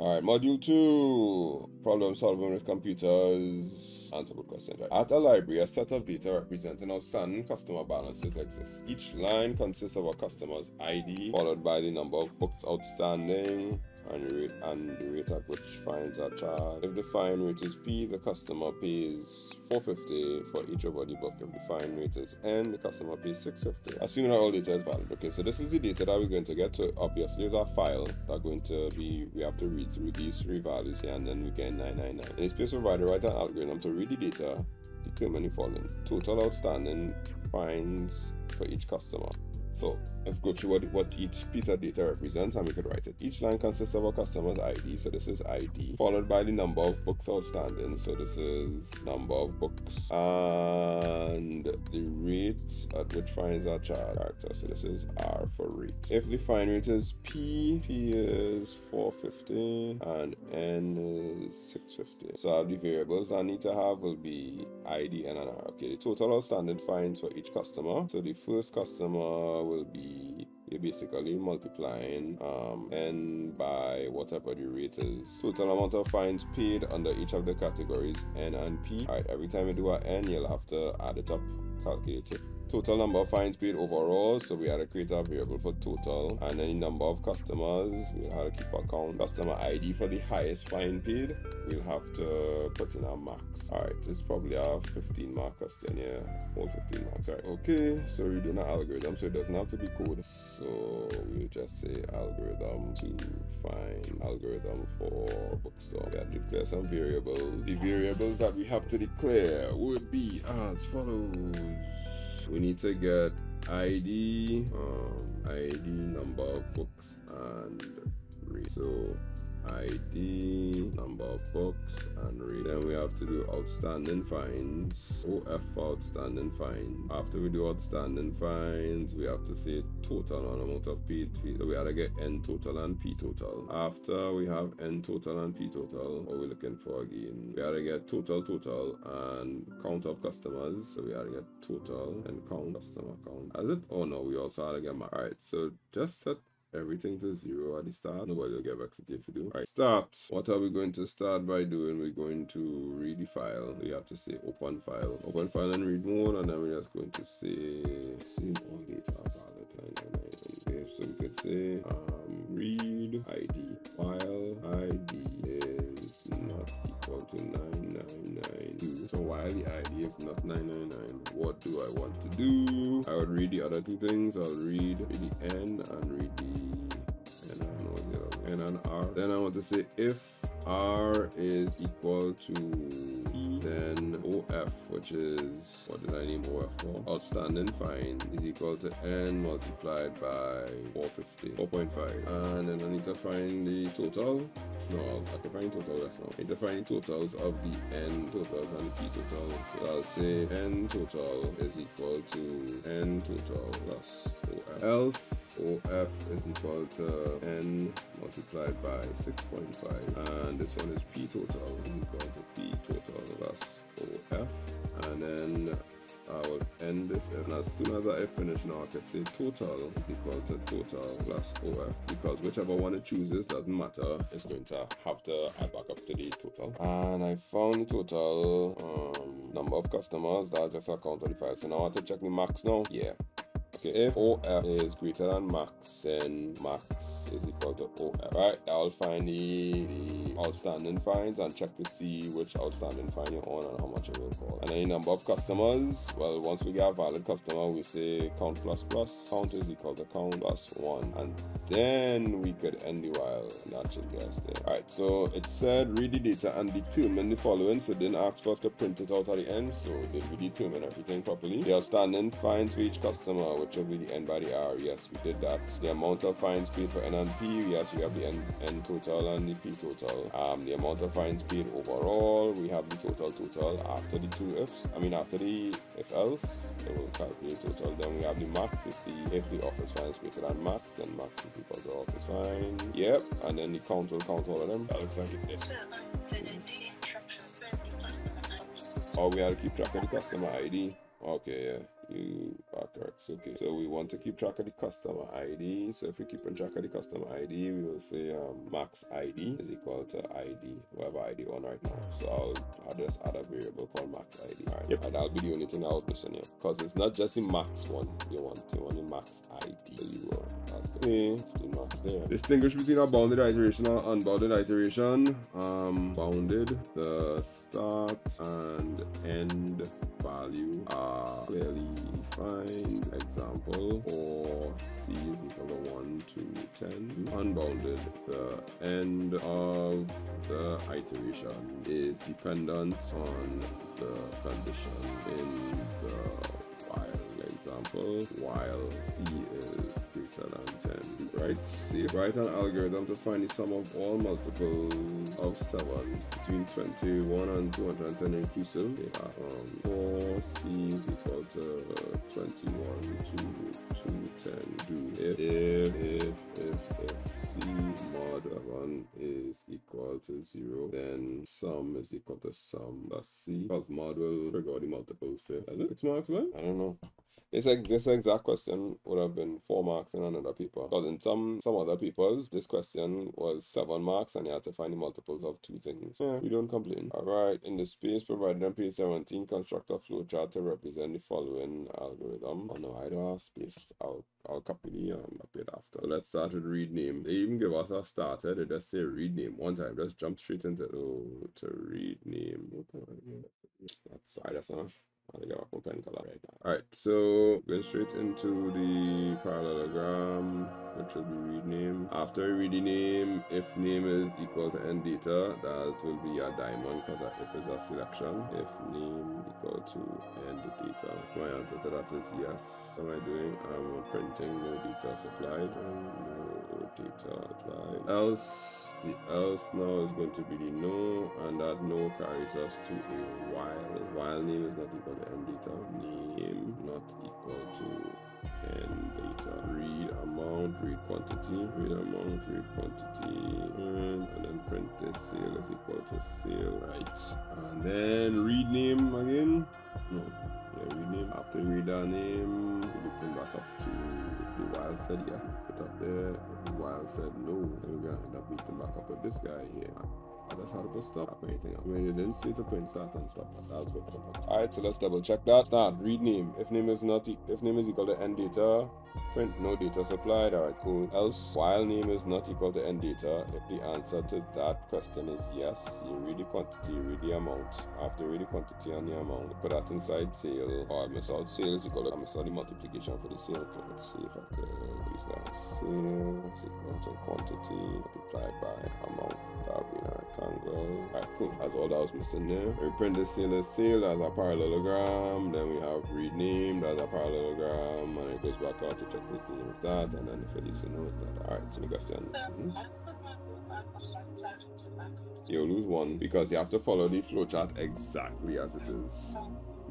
Alright, module two. Problem solving with computers. Answer good question. At a library, a set of data representing outstanding customer balances exists. Each line consists of a customer's ID, followed by the number of books outstanding, and rate and the rate at which fines are charged. If the fine rate is P, the customer pays 450 for each of the book. If the fine rate is N, the customer pays 650. Assuming that all data is valid. Okay, so this is the data that we're going to get to. Obviously, is our file that going to be we have to read through these three values here and then we get 999. In this place, we provide write an algorithm to read the data, determine the following total outstanding fines for each customer. So let's go through what, what each piece of data represents and we could write it. Each line consists of a customer's ID, so this is ID, followed by the number of books outstanding, so this is number of books, and the rate at which fines are charged, so this is R for rate. If the fine rate is P, P is 450 and N is 650. So the variables that I need to have will be ID and an R. Okay, the total outstanding fines for each customer. So the first customer will be you're basically multiplying um, n by whatever the rate is. Total amount of fines paid under each of the categories n and p. Alright, every time you do an n, you'll have to add it up, calculate it total number of fines paid overall so we had to create a variable for total. And any number of customers we'll have to keep account. Customer id for the highest fine paid we'll have to put in our max. All right it's probably a 15 mark question here all 15 marks all right okay. So we're doing an algorithm so it doesn't have to be code. So we'll just say algorithm to find algorithm for bookstore. We have to declare some variables. The variables that we have to declare would be as follows we need to get ID, um, ID, number of books, and. So ID, number of books, and read. Then we have to do outstanding fines. OF outstanding fines. After we do outstanding fines, we have to say total amount of P. So we have to get N total and P total. After we have N total and P total, what we're looking for again, we have to get total total and count of customers. So we have to get total and count customer count. As it? Oh no, we also have to get my. Alright, so just set everything to zero at the start. Nobody will get back to if you do. Right, start. What are we going to start by doing? We're going to read the file. We have to say open file. Open file and read mode and then we're just going to say save all data valid. So we could say um, read ID. File ID is not equal to 9992. So while the ID is not 999, what do I want to do? I would read the other two things. I'll read the N and read the don't know what the other N and R. Then I want to say if R is equal to E, then OF, which is what did I name OF for? Outstanding fine is equal to N multiplied by 450, 4.5. And then I need to find the total. No, I can find total that's now. I need to find the totals of the N totals and the P total. So I'll say N total is equal to N total plus OF. Else OF is equal to N multiplied by 6.5. And this one is P total is equal to P total plus OF. And then I will end this and as soon as I finish now I can say total is equal to total plus OF because whichever one it chooses doesn't matter. It's going to have to add back up to the total. And I found the total um, number of customers that just account 35 so now I want to check the max now? Yeah Okay, if OF is greater than max, then max is equal to OF. Right, I'll find the, the outstanding fines and check to see which outstanding fine you're on and how much it will cost. And any number of customers, well, once we get a valid customer, we say count plus plus. Count is equal to count plus one. And then we could end the while and that should get us there. Alright, so it said read the data and determine the following. So didn't ask for us to print it out at the end. So did we determine everything properly? The outstanding fines for each customer, which will be the N by the R. Yes, we did that. The amount of fines paid for N and P. Yes, we have the N, N total and the P total. Um, the amount of fines paid overall. We have the total total after the two ifs. I mean, after the if else, it will calculate total. Then we have the max to see if the office fine is greater than max, then max is equal to office fine. Yep, and then the count will count all of them. That looks like it did. So, did it do the instructions and the customer ID? Oh, we have to keep track of the customer ID. Okay, yeah. You are correct. Okay, so we want to keep track of the customer ID. So if we keep in track of the customer ID, we will say um, max ID is equal to ID, whatever ID on right now. So I'll, I'll just add a variable called max ID. All right, yep. and that'll be the only thing I was missing here because it's not just the max one you want, you want the max ID. You. That's good. Okay, the max there. Distinguish between a bounded iteration and unbounded iteration. Um, bounded, the start and end value are clearly defined. Example, or C is equal to 1 to 10. Unbounded, the end of the iteration is dependent on the condition in the while example while c is greater than 10 right see write an algorithm to find the sum of all multiples of 7 between 21 and 210 inclusive yeah, um, 4 c is equal to 21 to 210 do if if if if, if c mod 1 is equal to 0 then sum is equal to sum plus c because mod will figure the multiples fit. Is it? It's marks, man? I don't know. It's like this exact question would have been four marks in another paper. Because in some some other papers, this question was seven marks and you had to find the multiples of two things. Yeah, we don't complain. Alright, in the space provided on page 17, construct a flowchart to represent the following algorithm. Oh no, I don't have space. I'll I'll copy the um a bit after. So let's start with read name. They even give us a starter. They just say read name one time. Just jump straight into oh, to read name. That's that's not. I got color right now. Alright, so going straight into the parallelogram, which will be read name. After read name, if name is equal to end data, that will be a diamond because if it's a selection. If name equal to end data. If my answer to that is yes. What am I doing? I'm printing no data supplied. No data applied. Else, the else now is going to be the no, and that no carries us to a while. While name is not equal to end data. Name not equal to end data. Read amount, read quantity, read amount, read quantity, and, and then print this sale is equal to sale, right? And then read name again. No, yeah, read name. After read our name, we put back up to while said yeah. Put up there. The while said no. Then we're gonna end up beating back up with this guy here. That's how to put stop anything else. When you didn't see the print start and stop, that was good. Alright, so let's double check that. Start, read name. If name is not e if name is equal to end data, print no data supplied. Alright, cool. Else while name is not equal to end data, if the answer to that question is yes, you read the quantity, you read the amount. After read the quantity and the amount, put that inside sale. Or miss out sales equal to miss out the multiplication for the sale. Let's see if I could is equal to quantity multiplied by amount. That would be an rectangle. Alright, cool. That's all that was missing there. We print the sale as sale as a parallelogram. Then we have read name, that's a parallelogram, and it goes back out to check the same with that, and then if it is, you know that. Alright, so you guys can. You'll lose one because you have to follow the flowchart exactly as it is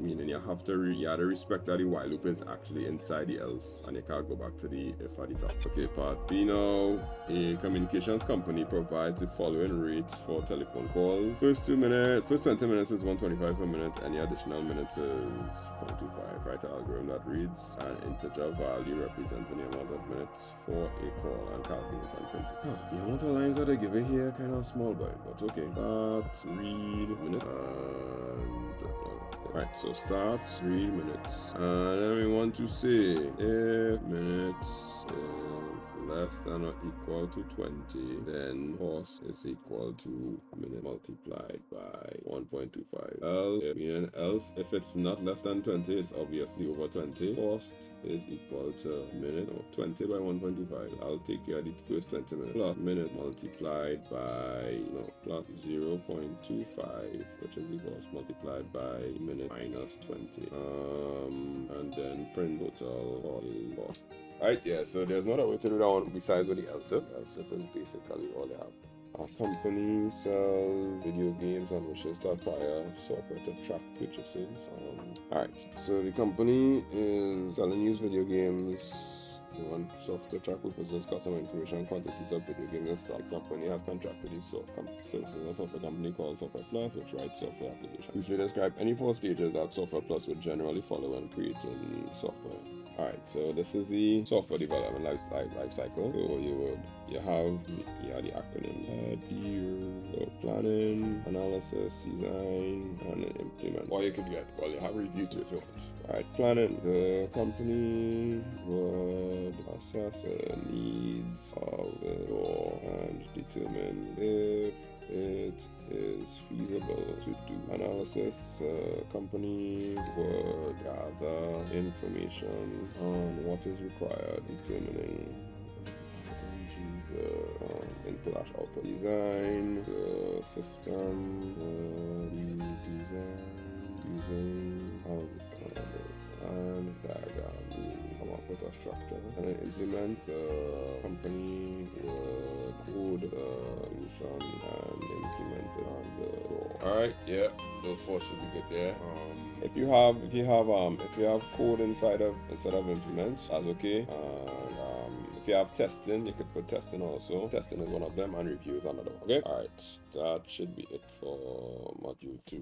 meaning you have to re- you have to respect that the while loop is actually inside the else and you can't go back to the if at the top. Okay, part B now. A communications company provides the following rates for telephone calls. First two minutes, first 20 minutes is 125 per minute, any additional minutes is 0.25. Write an algorithm that reads an integer value representing the amount of minutes for a call and calculates and print. Huh, the amount of lines that they give here kind of small boy, but okay. Start, read, minute, and uh, Right, so start 3 minutes. And then we want to say if minutes is less than or equal to 20, then cost is equal to minute multiplied by 1.25. Else, else, if it's not less than 20, it's obviously over 20. Cost is equal to minute or 20 by 1.25. I'll take care of the first 20 minutes plus minute multiplied by no plus 0.25, which is equals multiplied by minute minus 20. Um, and then print total for Alright, yeah, so there's no other way to do that one besides with the else if. Is basically all they have. Our company sells video games and wishes to acquire software to track purchases. Um, Alright, so the company is selling used video games Software track purposes, customer information, quantity of video game and stock. company has contracted with so com- services a software company called Software Plus, which writes software applications. Briefly describe any four stages that Software Plus would generally follow when creating software. Alright, so this is the software development life, life, life cycle. So you would you have yeah the acronym uh, so planning, analysis, design, and implement. Or you could get well you have review to if you want. Alright, planning. The company would assess the needs of the door and determine if it is feasible to do analysis. The company would gather information on what is required, determining the um, input dash output design, the system, the design using um, and diagram come up with a structure and implement the company door. Alright, yeah, those four should be good there. Um, if you have if you have um if you have code inside of instead of implements, that's okay. And um if you have testing, you could put testing also. Testing is one of them and review is another. Okay. Alright, that should be it for module two.